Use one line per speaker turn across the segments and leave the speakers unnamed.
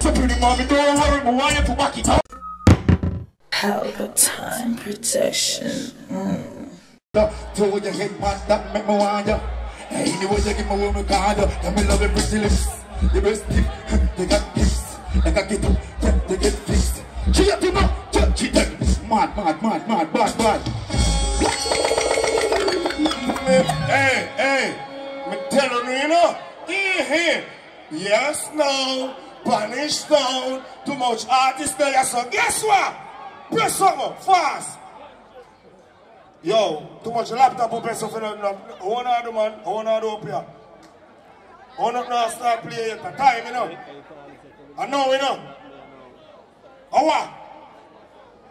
So pretty mommy, don't worry, me want you back it up.
Protection.
To your head, man, that make me. Hey, anyway, you give me call you. Tell me love pretty lips. The best tip, they got gifts. Like I get up, yeah, they get fixed. She up to know, yeah, she take mad, mad, mad, mad, bad, bad.
Mm, hey, hey, me telling you, you know, in here, yes, no, punish down, too much artist there, so guess what? Press something, fast. Yo, too much laptop and stuff, you know, I want to do, man, I want to do up here. I want to now start playing at the time, you know. I know, you know. Oh, what?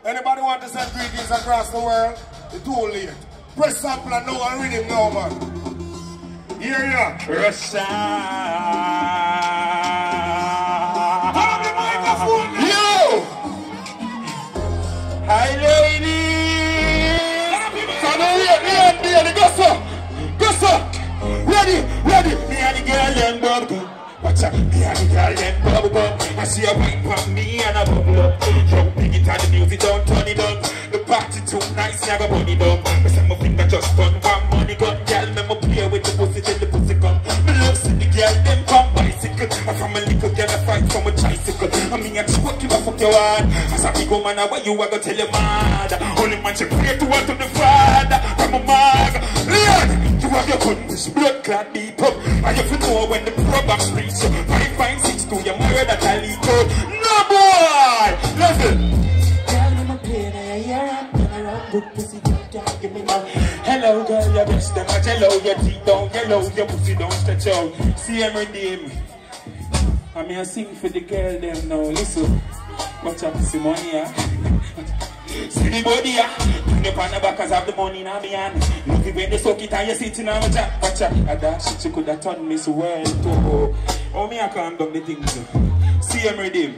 Anybody want to send greetings across the world? It's too late. Press sample and know and him now, man. Here you are.
Russia.
Have
Out, me the girl them bubble bubble. I see a wine from me and a bubble up. Yo, big it and the music don't turn it up. The party too nice, I got money down. Me say my finger just turn one money gun. Girl, me play with the pussy till the pussy come. Me love see the girl them. I from a little girl I fight from a tricycle. I mean I choke you, I fuck your heart. As a big woman, I what you I go tell your mad. Only man she pray to one to the father. From a mag, Lord, you have your goodness, blood clot deep up. And you know when the program reach you, five five six two, you married that I leak out. No boy, listen.
Girl, I'm a pain hand. Turn around, good pussy, don't give me now.
Hello, girl, your breast them a jello, your teeth down yellow, your pussy don't stretch out. See em redeem. I'm here sing for the girl them now. Listen, watch out, see yeah. See the body, yeah. Bring up on cause I have the money in my hand. Love it when they suck it and you sitting on my jack. Watch out, and that shit you could have turned so well too. Oh, me I calm down the things. See em redeem.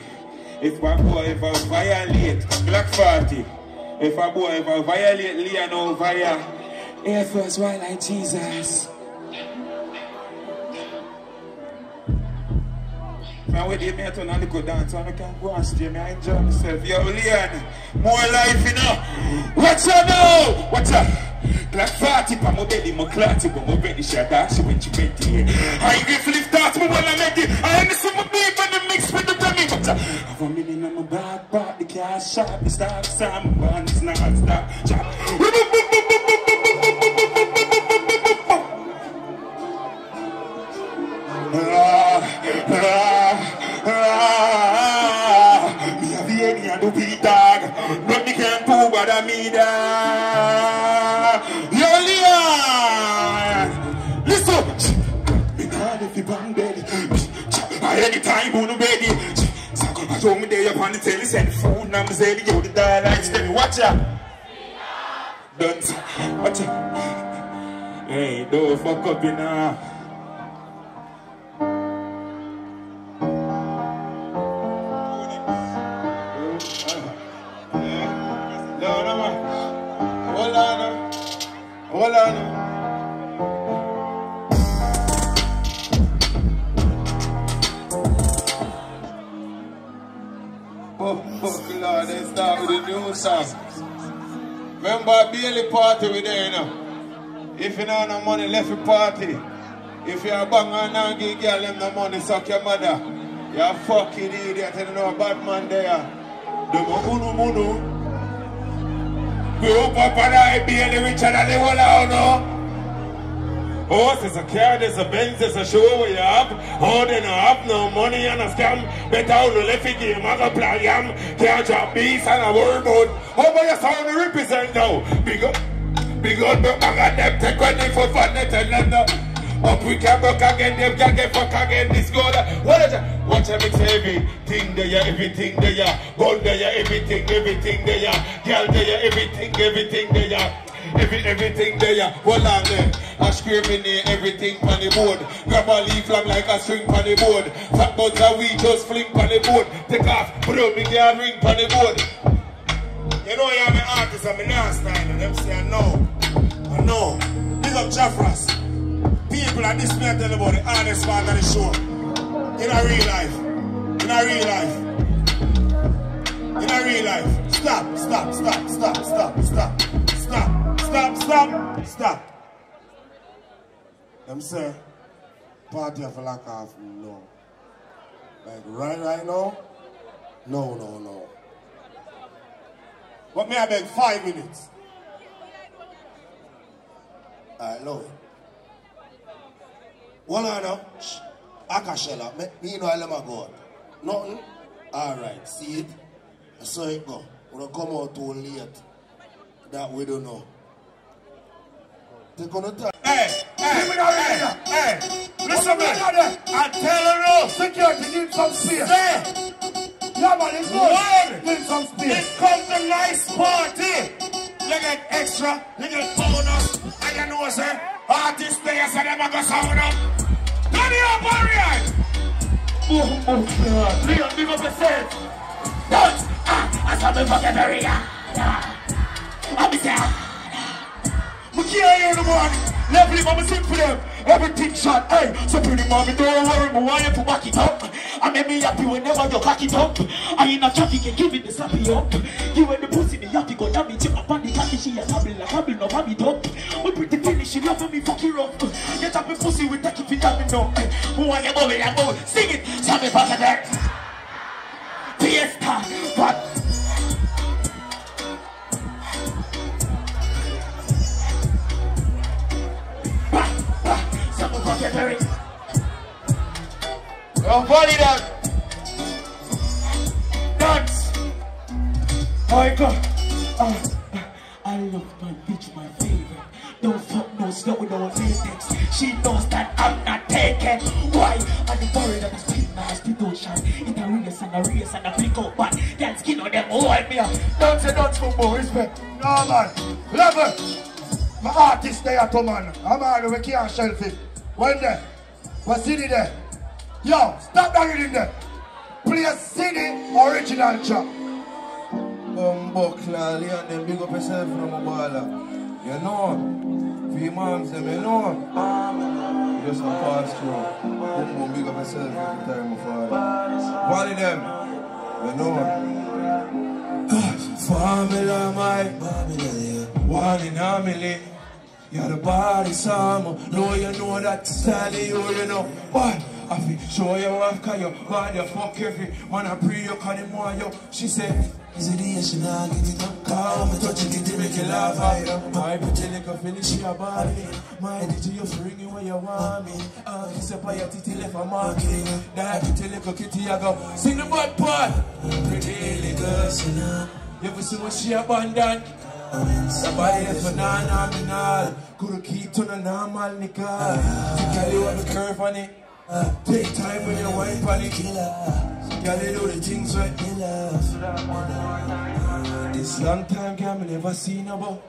If my boy ever violate Black 40, if a boy ever violate Leon oh, via Air Force White like Jesus. Man, with me I turn and look dance and I can go and stay, me I enjoy myself. Yo, Leon, more life, you know. Watch out now! Watch out! Black 40, pa mo belly, mo clatty, but mo ready, she a dash when she ready. I give lift out, me when I'm ready. I understand my beef and the mix with the dummy. Watch out! Have a million on my back, but the cash shop, the stop, some buns, not stop, chop. On the ready. Suck up, upon the telly. Send food, I'm saying, yo, the dial like steady. Watch out. Don't. Watch out. Hey, don't fuck up, you know.
New song. Remember Bailey party with there, you know. If you have no money, left your party. If you're a banger and give girl them the money, suck your mother. You're a fucking idiot, you know, a bad man there. Do mo munu munu. Grow up and I be richer than the whole of no. Oh, there's a car, there's a Benz, there's a show where you have. Oh, they don't have no money and a scam. Better how no left game, I play yam. Can't drop beats and a word about. Oh, how about your sound represent now? Big up, big up, but I them take credit for fun, they tell them. Up we can broke again, them can get fuck again, this that. What is it? Watch every everything there, everything there. Gold there, everything, everything there. Girl there, everything, everything there. Every, everything there. Hold on there. I screaming there, everything on the board. Grab a leaf long like a string on the board. Fat buds a we just fling on the board. Take off, put up me girl ring on the board. You know I'm an artist, I'm an art style, and them say I know. I know. Big up Jah Frass. People are this me tell about the honest part of the show. You know
real life. In a real life. In a real life. Stop, stop, stop, stop, stop, stop, stop, stop, stop. Them say, party of lack of no. Like right right now? No, no, no. But may I beg five minutes? Alright, love it. One on now. Shh. Akashela. Me, me know I let my go. Nothing? Alright, see it? I saw it go. We I come out too late. That we don't know. They're gonna. Hey, hey, hey, hey, listen me. I tell you,
to give some space.
Say,
yeah, man, it's good. Need some space.
It comes a nice party. You get extra, You get bonus. I can know, sir. Artists, players, and them are gonna sound up. Don't be barrier. Oh, oh, God. Leon, big up yourself. Don't, ah, I saw me fucking barrier. Ah, ah. I'm can't hear the morning. Lovely mama sing for them. Everything shot, hey. So pretty mommy, don't worry, me want you to back it up. I make me happy whenever you cock it up. I in a traffic and give it the slappy up. You and the pussy, me happy go down me chip up on the cocky. She a tabble like habble, no have it up. We pretty finish, she love me fuck it up. Get up me pussy, we take it, we tap me no. Who want you bubble and bubble? Sing it, tell me Oh, body that. Dance. Oh, God. Oh, I love my bitch, my favorite. Don't fuck no slow, no latex. She knows that I'm not taken. Why? I'm worried that the skin don't shine. It a race and a race and a pick up, but that skin on them hold me up.
Don't say don't for more respect. No, man. Level. My artist there man. I'm on we can't shelf it. When there? What city there? Yo, stop that in there. Play a city original track.
Bumbo Clary and them big up yourself from a baller. You know, for moms them, you know. Just a pass through. Boom, big up yourself every time, my father. One of them, you know. Family, my one in a million. You're the body summer. No, you know that style you, you know. What? I feel show you off, cause you body fuck every man I pray you call him more yo. She said, Is it the she not give it up? Call me touch it, it, make it laugh. I, my pretty little finish your body. My DJ, you bring it where you want me. Uh, kiss up your titty left a market. That pretty little kitty, I go, sing the butt part. Pretty little sinner. You ever see what she abandoned? Somebody else for non-nominal Couldn't keep to the normal nigga Girl, you have a curve on it Take time when you wipe on it Girl, you do the things right This long time, girl, me never seen about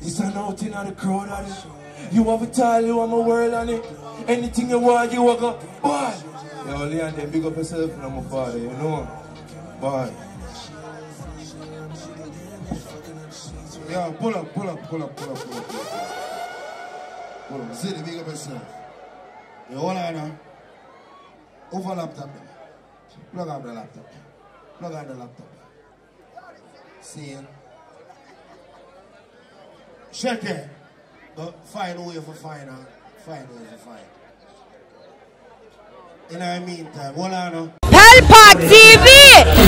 It's an out in the crowd on it You have a tile, you have a world on it Anything you want, you walk up, Boy Yo, Leon, then big up yourself and I'm a father, you know Boy
Yo, pull up, pull up, pull up, pull up, pull up. Pull up. Pull up. See the big up yourself. You hold on now. Over laptop. then. Plug up the laptop. Plug on the laptop. See it? Shake it. But find a way for find out. Find a way for find. In the meantime, hold on now.
Pelpa TV!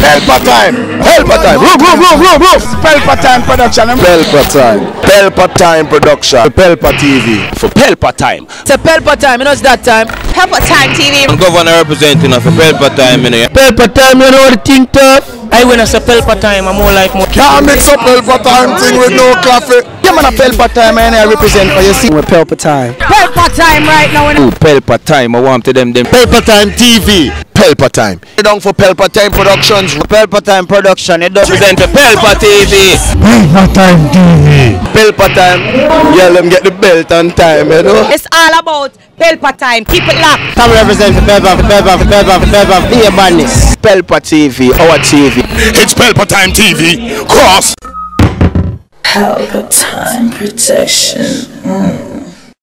Pelpa time! Pelpa time! Roof, roof, roof, roof, roof! Pelpa time production! Pelpa time! Pelpa time production! Pelpa TV! For Pelpa time!
It's a Pelpa time, you know it's that time.
Pelpa Time TV.
I'm governor representing of Pelpa time, you know.
Pelpa time, you know the thing tough. I win as a Pelpa time, I'm more like more.
Can't mix up Pelpa time thing with no coffee! Yeah man, a Pelpa time and I represent for you see with Pelpa time.
Pelpa time right now.
Ooh, Pelpa time, I want to them them.
Pelpa time TV! Pelpa time! You down for Pelpa time productions!
Pelpa time production, it.
Represent the Pelpa TV.
Pelpa time TV! Pelpa time! Yeah, let me get the belt on time, you know?
It's all about Pelpa Time. Keep it locked.
Come represent the Pelpa, Pelpa, Pelpa, Pelpa, be a badness.
Pelpa TV, our TV. It's Pelpa time TV! Cross!
Pelpa time protection. Mm.